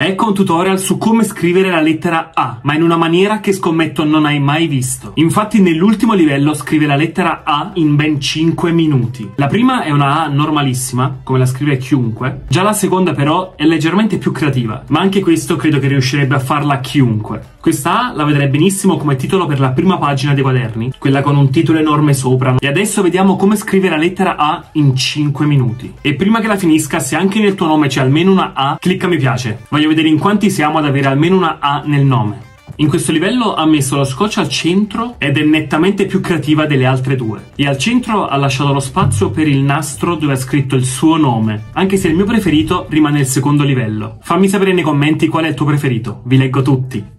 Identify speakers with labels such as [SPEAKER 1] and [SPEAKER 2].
[SPEAKER 1] Ecco un tutorial su come scrivere la lettera A, ma in una maniera che scommetto non hai mai visto. Infatti nell'ultimo livello scrive la lettera A in ben 5 minuti. La prima è una A normalissima, come la scrive chiunque. Già la seconda però è leggermente più creativa, ma anche questo credo che riuscirebbe a farla chiunque. Questa A la vedrei benissimo come titolo per la prima pagina dei quaderni, quella con un titolo enorme sopra. E adesso vediamo come scrivere la lettera A in 5 minuti. E prima che la finisca, se anche nel tuo nome c'è almeno una A, clicca mi piace. Voglio Voglio vedere in quanti siamo ad avere almeno una A nel nome. In questo livello ha messo lo scotch al centro ed è nettamente più creativa delle altre due. E al centro ha lasciato lo spazio per il nastro dove ha scritto il suo nome, anche se il mio preferito rimane il secondo livello. Fammi sapere nei commenti qual è il tuo preferito, vi leggo tutti.